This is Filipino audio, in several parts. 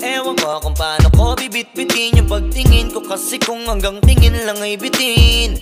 Ewan ko kung paano ko bibit-bitin yung pagtingin ko. Kasi kung hanggang tingin lang ay bitin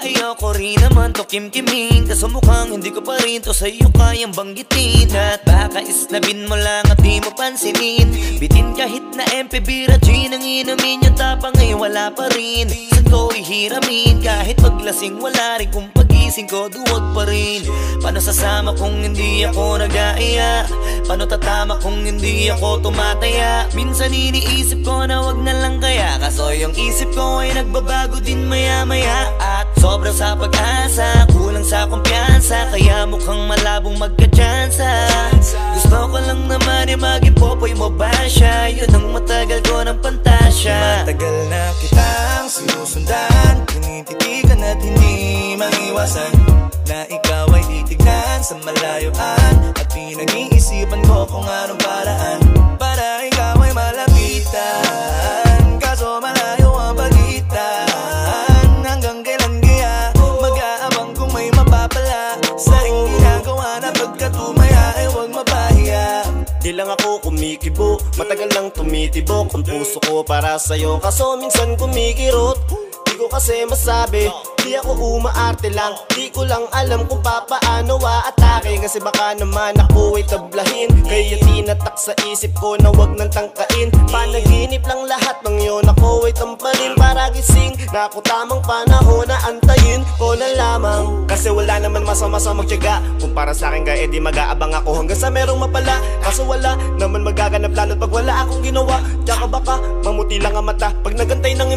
Ayoko rin naman to kim-kimin. Kaso mukhang hindi ko pa rin to sa'yo kayang banggitin. At baka isnabin mo lang at di mo pansinin. Bitin kahit na MP Bira Gin ang inumin Yung tapang ay wala pa rin. San ko ihiramin? Kahit paglasing wala rin Kung pagising ko duwag pa rin. Paano sasama kung hindi ako nag-aaya? Paano tatama kung hindi ako tumataya? Minsan iniisip ko na wag na lang kaya. Kaso yung isip ko ay nagbabago din maya maya At Sobrang sa pag-asa, kulang sa kumpiyansa. Kaya mukhang malabong magka-chansa Gusto ko lang naman yung maging popoy mo ba siya? Yun ang matagal ko ng pantasya. Matagal na kitang maiwasan Na ikaw ay titignan sa malayuan At pinag-iisipan ko kung anong paraan Para ikaw ay malapitan. Kaso malayo ang pagitan. Hanggang kailan kaya Mag-aabang kung may mapapala? Sa ring ginagawa na pagkatumaya ay huwag mapahiya. Di lang ako kumikibo Matagal lang tumitibok. Ang puso ko para sa'yo Kaso minsan kumikirot. Di ko kasi masabi Di ako umaarte lang. Di ko lang alam kung papaano atake Kasi baka naman ako ay tablahin. Kaya tinatak sa isip ko na wag nang tangkain. Panaginip lang lahat ng yun Ako ay tampalin para gising Na ako tamang panahon na antayin ko na lamang. Kasi wala naman masama sa magtyaga. Kung para sa akin kaya di mag-aabang ako. Hanggang sa merong mapala. Kaso wala naman magaganap lalo't pag wala akong ginawa. Tsaka baka mamuti lang ang mata. Pag nagantay ng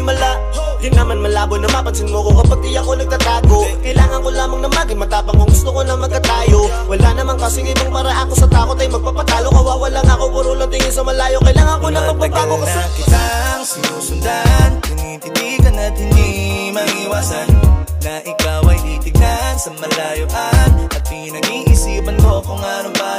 malabo na mapansin mo ko kapag di ako nagtatago. Kailangan ko lamang na maging matapang kung gusto ko na magkatayo. Wala naman kasing ibang para ako sa takot ay magpapatalo. Kawawa lang ako, puro lang tingin sa malayo. Kailangan ko na magbabago kasi na kitang sinusundan. Tinititigan at hindi maiwasan Na ikaw ay titignan sa malayuan At pinag-iisipan ko kung anong paraan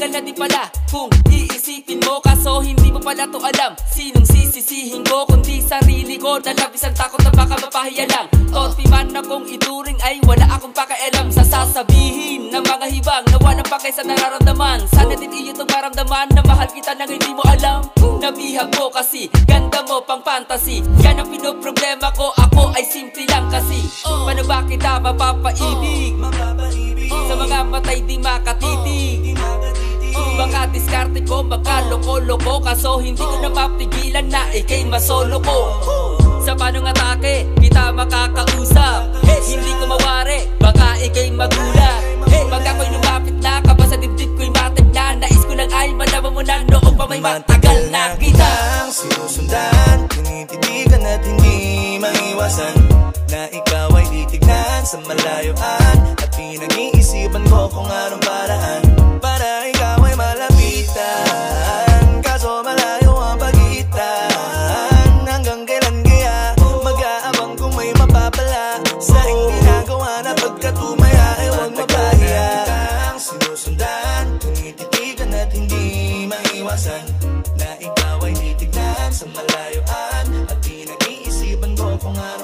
tagal na din pala Kung iisipin mo. Kaso hindi mo pala to alam Sinong sisisihin ko kundi sarili ko Nalabis ang takot na baka mapahiya lang. Toti man akong ituring ay wala akong pakialam. Sa sasabihin ng mga hibang na walang pakay sa nararamdaman. Sana din iyo itong maramdaman na mahal kita nang hindi mo alam Nabihag mo. Kasi ganda mo pang fantasy. Yan ang pinoproblema ko. Ako ay simple lang kasi. Paano ba kita mapapaibig? Sa mga matay di makatitig Baka diskarte ko, baka loko-loko Kaso hindi ko na mapigilan na ikay masolo ko. Sa panong atake, kita makakausap. Hey, Hindi ko mawari, baka ikay magulat. Pag ako'y lumapit na, kaba sa dibdib ko'y matig na Nais ko lang ay malaman mo na noong pa may matagal na kita. Kitang sinusundan Tinititigan at hindi maiwasan Na ikaw ay titignan sa malayuan At pinag-iisipan ko kung anong paraan At hindi maiwasan Na ikaw ay titignan sa malayuan At pinag-iisipan ko kung ano